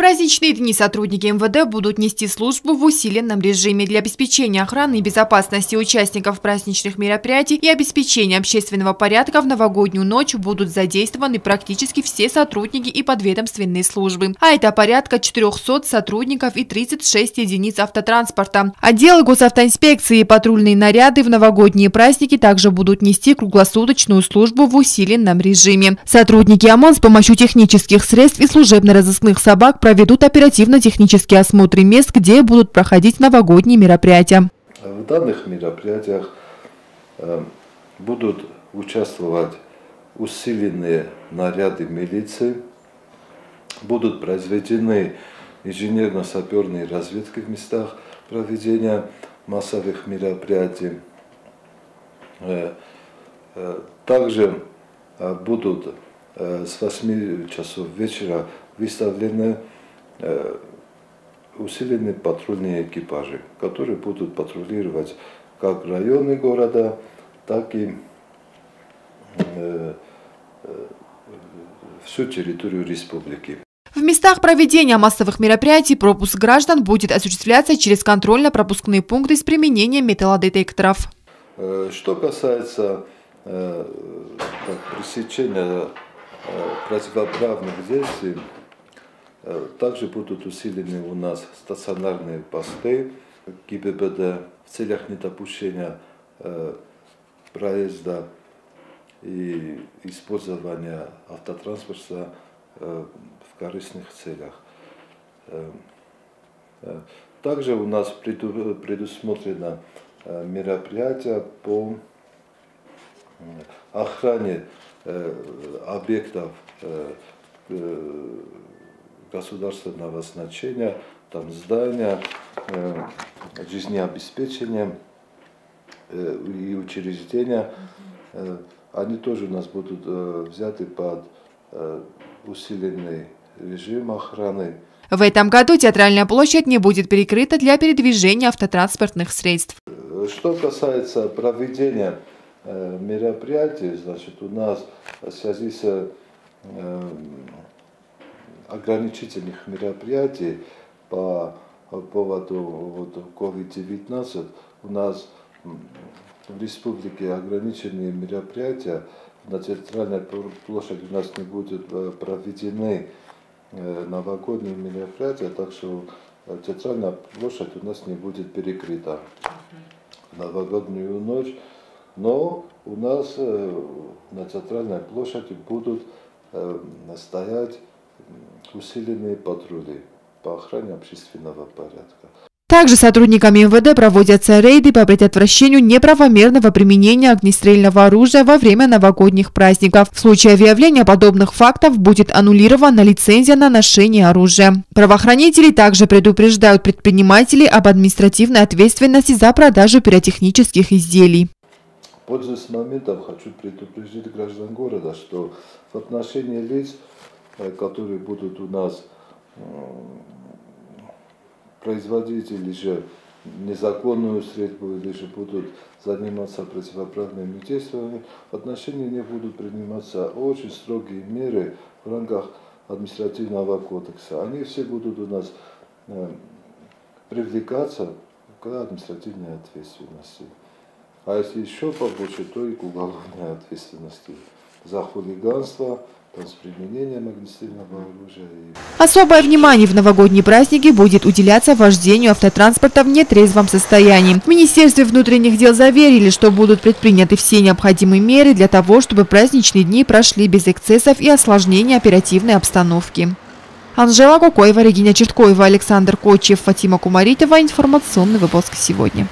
праздничные дни сотрудники МВД будут нести службу в усиленном режиме для обеспечения охраны и безопасности участников праздничных мероприятий и обеспечения общественного порядка в новогоднюю ночь будут задействованы практически все сотрудники и подведомственные службы. А это порядка 400 сотрудников и 36 единиц автотранспорта. Отделы госавтоинспекции и патрульные наряды в новогодние праздники также будут нести круглосуточную службу в усиленном режиме. Сотрудники ОМОН с помощью технических средств и служебно-розыскных собак проведут оперативно-технические осмотры мест, где будут проходить новогодние мероприятия. В данных мероприятиях э, будут участвовать усиленные наряды милиции, будут произведены инженерно-саперные разведки в местах проведения массовых мероприятий. Э, э, также будут с 8 часов вечера выставлены усилены патрульные экипажи, которые будут патрулировать как районы города, так и э, э, всю территорию республики. В местах проведения массовых мероприятий пропуск граждан будет осуществляться через контрольно-пропускные пункты с применением металлодетекторов. Что касается э, пресечения противоправных действий, Э, также будут усилены у нас стационарные посты ГИБДД в целях недопущения э, проезда и использования автотранспорта э, в корыстных целях. Также у нас предусмотрено мероприятие по охране объектов государственного значения, там здания, э, жизнеобеспечения э, и учреждения, э, они тоже у нас будут э, взяты под э, усиленный режим охраны. В этом году театральная площадь не будет перекрыта для передвижения автотранспортных средств. Что касается проведения мероприятий, значит, у нас в связи с ограничительных мероприятий по поводу вот, COVID-19 у нас в республике ограниченные мероприятия. На центральной площади у нас не будут э, проведены э, новогодние мероприятия, так что центральная площадь у нас не будет перекрыта. В новогоднюю ночь. Но у нас э, на центральной площади будут стоять усиленные патрули по охране общественного порядка. Также сотрудниками МВД проводятся рейды по предотвращению неправомерного применения огнестрельного оружия во время новогодних праздников. В случае выявления подобных фактов будет аннулирована лицензия на ношение оружия. Правоохранители также предупреждают предпринимателей об административной ответственности за продажу пиротехнических изделий. Пользуясь моментом, хочу предупредить граждан города, что в отношении лиц, которые будут у нас производить или же незаконную стрельбу, или же будут заниматься противоправными действиями, в отношении них будут приниматься очень строгие меры в рамках административного кодекса. Они все будут у нас э, привлекаться к административной ответственности. А если еще побольше, то и к уголовной ответственности за хулиганство, Особое внимание в новогодние праздники будет уделяться вождению автотранспорта в нетрезвом состоянии. В Министерстве внутренних дел заверили, что будут предприняты все необходимые меры для того, чтобы праздничные дни прошли без эксцессов и осложнений оперативной обстановки. Анжела Кукоева, Регина Черткоева, Александр Кочев, Фатима Кумаритова. Информационный выпуск сегодня.